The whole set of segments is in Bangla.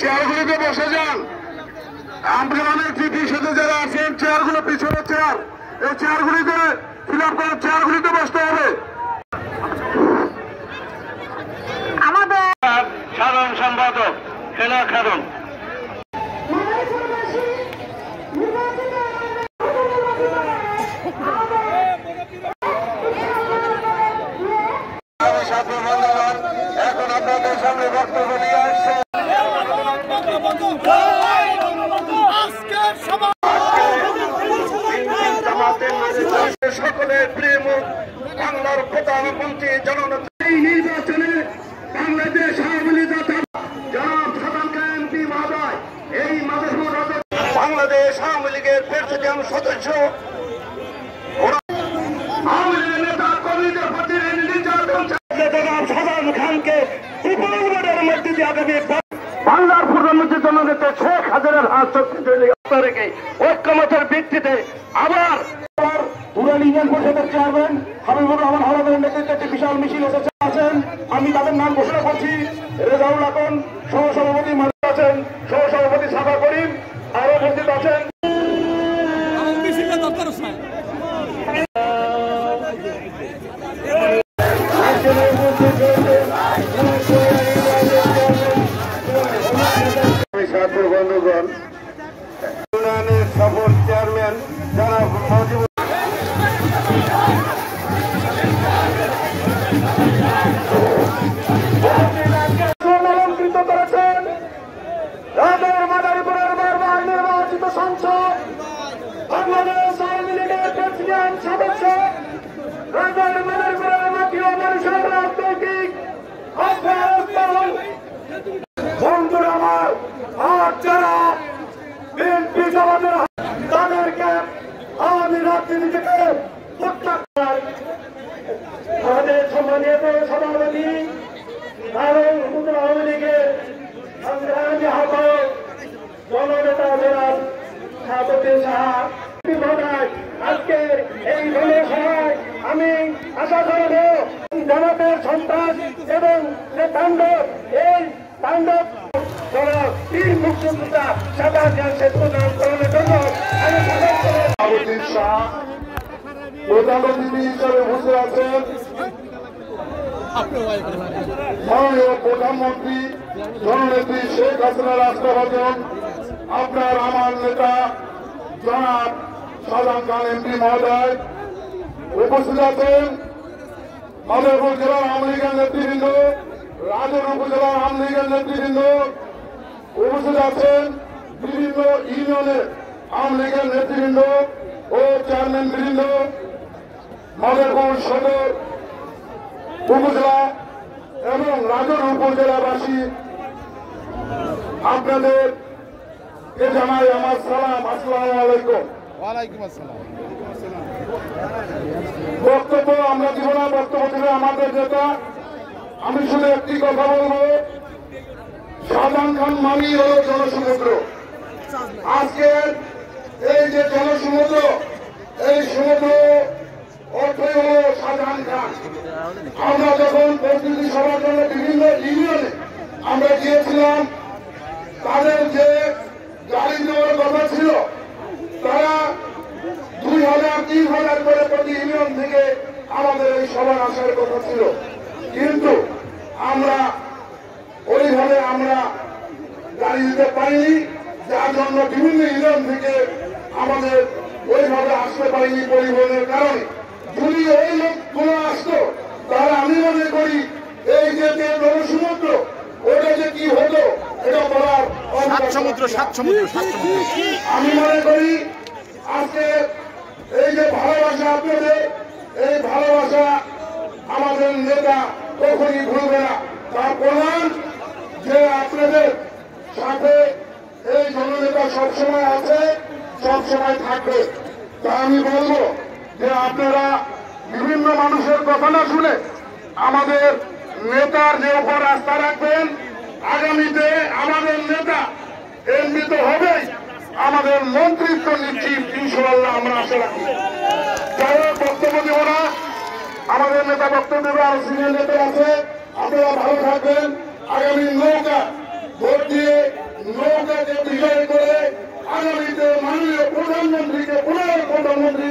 চেয়ারগুলোতে বসে যান। আন্দোলনের চিঠি সাথে যারা আছেন চেয়ারগুলো পিছনে চেয়ার। এই চেয়ারগুলিতে ফিল আপ করার চেয়ারগুলিতে বসতে হবে। আমাদের সাধারণ সম্পাদক খেলা খারণ আমি সাথে বন্ধুগণ এখন আপনাদের সামনে বক্তব্য নিয়ে আসছে জামাতের নেতৃত্বে বাংলার প্রধানমন্ত্রী জননেতা এই নির্বাচনে বাংলাদেশ আওয়ামী লীগ জনাব সাধারণ এমপি মহোদয় এই মাদুর বাংলাদেশ আওয়ামী লীগের প্রেসিডিয়াম সদস্য আওয়ামী লীগের নেতা কর্মীদের প্রতি নির্যাতন জনাব সাধারণ খানকে বিপুল ভোটের মধ্যে দিয়ে আগামী বাংলার প্রধানমন্ত্রী জননেতা শেখ হাসিনার হাত শক্তিশালী ঐক্যমতের ভিত্তিতে আবার পুরান ইউনিয়ন পরিষদের চেয়ারম্যান হাবিবুর রহমান হরদের নেতৃত্বে একটি বিশাল মিছিল এসেছে, আছেন। আমি তাদের নাম ঘোষণা করছি। রেজাউল আকন সহ সভাপতি মালিক আছেন সহ সভাপতি সাফা করিম আরও উপস্থিত আছেন। বন্ধুগণ। আহ্বায়ক জননেতা জনাব সভাপতি সাহা আজকের এই জনসভায় আমি আশা করব জনতার সন্ত্রাস এবং যে তাণ্ডব, এই তাণ্ডব বীর মুক্তিযোদ্ধা সাদা সেতু নামকরণের জন্য আমি সবাইকে শাহ প্রধান হিসাবে বসে আছেন। মাননীয় প্রধানমন্ত্রী, জননেত্রী শেখ হাসিনা রাষ্ট্রভাজন আপনার আমার নেতা, জনাব সাজান খান এমপি মহোদয়, উপস্থিত আছেন মাদারপুর জেলার আওয়ামী লীগের নেতৃবৃন্দ রাজর উপজেলার আওয়ামী লীগের নেতৃবৃন্দ, উপস্থিত আছেন বিভিন্ন ইউনিয়নের আওয়ামী লীগের নেতৃবৃন্দ ও চেয়ারম্যান বৃন্দ মাদারপুর সদর উপজেলা এবং রাজর উপজেলাবাসী আপনাদের কে জানাই আমার সালাম আসসালামু আলাইকুম। ওয়ালাইকুম আসসালাম। বক্তব্য আমরা দিব না বক্তব্য দিবে আমাদের নেতা। আমি শুধু একটি কথা বলব শাহজাহান খান মানি হল জনসমুদ্র। আজকে এই যে জনসমুদ্র এই সমুদ্র আমরা যখন প্রতিনিধি সভার জন্য বিভিন্ন ইউনিয়নে আমরা গিয়েছিলাম, তাদের যে গাড়ি দেওয়ার কথা ছিল, তারা দুই হাজার, তিন হাজার করে প্রতি ইউনিয়ন থেকে আমাদের এই সভায় আসার কথা ছিল। কিন্তু আমরা ওইভাবে আমরা গাড়ি দিতে পারিনি, যার জন্য বিভিন্ন ইউনিয়ন থেকে আমাদের ওইভাবে আসতে পারিনি পরিবহনের কারণে। যদি ওই লোকগুলো আসতো তাহলে আমি মনে করি এই যে জনসমুদ্র ওটা যে কি হতো এটা বলার সাত সমুদ্র সাত সমুদ্র সাত সমুদ্র। আমি মনে করি আজকে এই যে ভালোবাসা আপনাদের এই ভালোবাসা আমাদের নেতা কখনই ভুলবে না। তার প্রমাণ যে আপনাদের সাথে এই জননেতা সবসময় আছে সবসময় থাকবে। তা আমি বলব যে আপনারা বিভিন্ন মানুষের কথা না শুনে আমাদের নেতার যে উপর আস্থা রাখবেন, আগামীতে আমাদের নেতা এমনি তো হবেই। আমাদের মন্ত্রিত্ব নিশ্চিত ইনশাল্লাহ আমরা আশা রাখি যাই হোক, বক্তব্য দেব না। আমাদের নেতা বক্তব্য দেবে, আরও সিনিয়র নেতা আছে। আপনারা ভালো থাকবেন। আগামী নৌকা, ভোট দিয়ে নৌকাকে বিজয় করে আগামীতে মাননীয় প্রধানমন্ত্রীকে পুনরায় প্রধানমন্ত্রী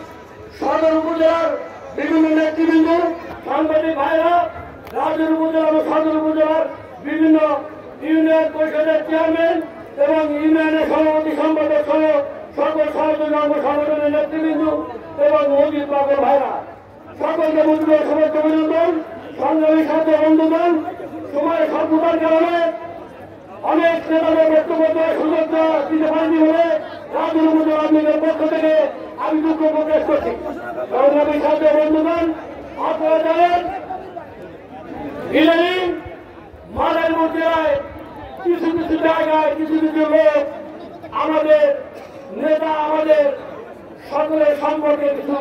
সদর উপজেলার বিভিন্ন নেতৃবৃন্দ, সাংবাদিক ভাইরা রাজুর উপজেলা এবং সদর উপজেলার বিভিন্ন ইউনিয়ন পরিষদের চেয়ারম্যান এবং ইউনিয়নের সভাপতি, সম্পাদক সহ সকল সহযোগী অঙ্গ সংগঠনের নেতৃবৃন্দ এবং অজিত বাবুর ভাইরা। সকলকে মন্ত্রী সমস্ত অভিনন্দন। সংগ্রামী সাথে বন্ধুগণ সময় স্বল্পতার কারণে অনেক নেতাদের বক্তব্য দেওয়ার সুযোগ দেওয়া দিতে পারেনি বলে রাজুর উপজেলা লীগের পক্ষ থেকে আমি দুঃখ প্রকাশ করছি। সংগ্রামী সাথে বন্ধুগণ, আপনারা জানেন, ইদানিং মাদারীপুর জেলায় কিছু কিছু জায়গায়, কিছু কিছু লোক আমাদের নেতা, আমাদের সকলের সম্পর্কে কিছু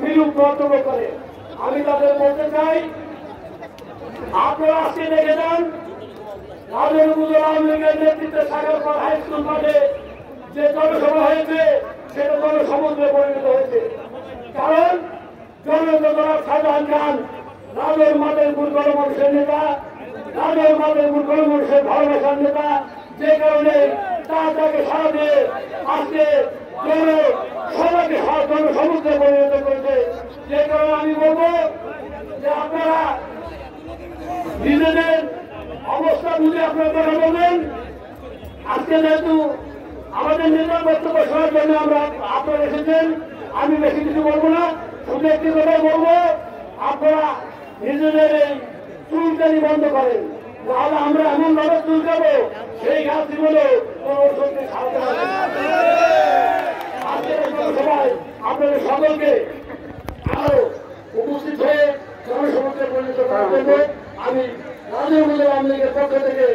বিরূপ মন্তব্য করে। আমি তাদের বলতে চাই, আপনারা আজকে দেখে যান উপজেলা আওয়ামী লীগের নেতৃত্বে সাগরপাড় হাই স্কুল মাঠে যে জনসভা হয়েছে সেটা জনসমুদ্রে পরিণত হয়েছে। কারণ জনতা শাহজাহান খান রাজের মাদের মাদেরপুর গণমানুষের নেতা রাজের মাদের মাদেরপুর গণমানুষের ভালোবাসার নেতা, যে কারণে তার তাকে সারা দিয়ে আজকে সবাইকে জনসমুদ্রে পরিণত করেছে। যে কারণে আমি বলব যে আপনারা নিজেদের অবস্থা বুঝে আপনারা কথা বলবেন। আজকে যেহেতু আমাদের নির্মাণ বক্তব্য শোনার জন্য আমরা আপনারা এসেছেন। আমি বেশি কিছু বলব না, শুধু একটি কথা বলব, আপনারা নিজেদের এই চুলকানি বন্ধ করেন তাহলে আমরা এমন ভাবে চুলকাবো, সেই এই সবাই আপনাদের সকলকে আরও উপস্থিত হয়ে জনসমুদ্রে পরিণত করার জন্য আমি রাজীব উপজেলা আওয়ামী লীগের পক্ষ থেকে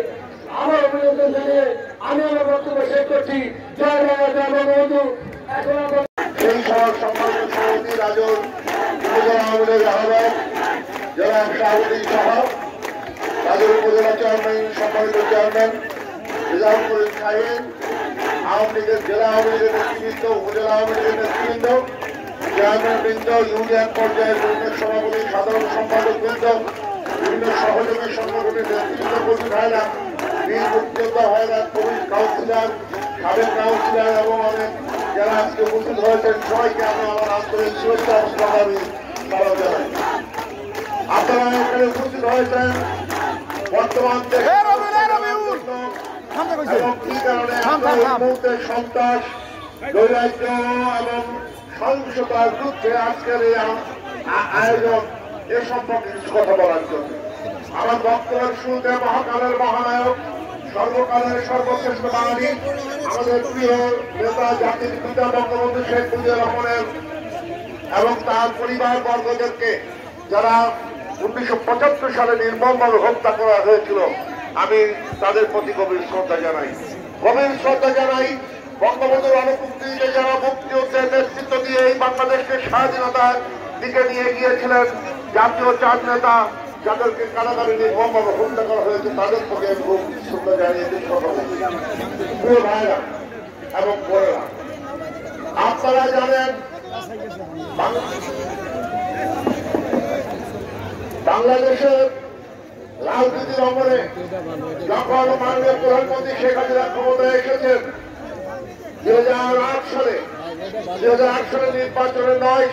আরও অভিনন্দন জানিয়ে আমি আমার বক্তব্য শেষ করছি। জয় বাংলা, জয় বঙ্গবন্ধু। এখন সম্মানিত সভাপতি রাজন উপজেলা আওয়ামী আহ্বায়ক জনাব শাহুদ্দিন সহ রাজুর উপজেলা চেয়ারম্যান, সম্মানিত চেয়ারম্যান রিজাউল সাহেব আওয়ামী লীগের জেলা আওয়ামী লীগের সাধারণ সম্পাদক বৃন্দ, বিভিন্ন সহযোগী সংগঠনের নেতৃবৃন্দ, কর্মী ভাইরা বীর মুক্তিযোদ্ধা ভাইরা পুলিশ কাউন্সিলর সাবেক কাউন্সিলর এবং অনেক যারা আজকে উপস্থিত হয়েছেন সবাইকে আমি আমার আন্তরিক শুভেচ্ছা এবং সংগ্রামী স্মরণ জানাই। আপনারা এখানে উপস্থিত হয়েছেন বর্তমান এবং কি কারণে মুহূর্তে সন্ত্রাস নৈরাজ্য এবং সহিংসতার বিরুদ্ধে আজকের এই আয়োজন এ সম্পর্কে কিছু কথা বলার জন্য। আমার বক্তব্যের শুরুতে মহাকালের মহানায়ক, সর্বকালের সর্বশ্রেষ্ঠ বাঙালি, আমাদের প্রিয় নেতা, জাতির পিতা, বঙ্গবন্ধু শেখ মুজিবুর রহমানের এবং তার পরিবার বর্গদেরকে যারা উনিশশো পঁচাত্তর সালে নির্মমভাবে হত্যা করা হয়েছিল, আমি তাদের প্রতি গভীর শ্রদ্ধা জানাই। গভীর শ্রদ্ধা জানাই বঙ্গবন্ধুর অনুপস্থিতিতে যারা মুক্তিযুদ্ধের নেতৃত্ব দিয়ে এই বাংলাদেশকে স্বাধীনতার দিকে নিয়ে গিয়েছিলেন। জাতীয় চাঁদ নেতা যাদেরকে কারাগারে নির্মমভাবে হত্যা করা হয়েছে, তাদের প্রতি আমি শ্রদ্ধা জানিয়ে ভাইরা এবং বোনেরা, আপনারা জানেন বাংলাদেশের রাজনীতির অঙ্গনে যখন মাননীয় প্রধানমন্ত্রী শেখ হাসিনা ক্ষমতায় এসেছেন, দুই হাজার আট সালে, দুই হাজার আট সালে নির্বাচনে নয়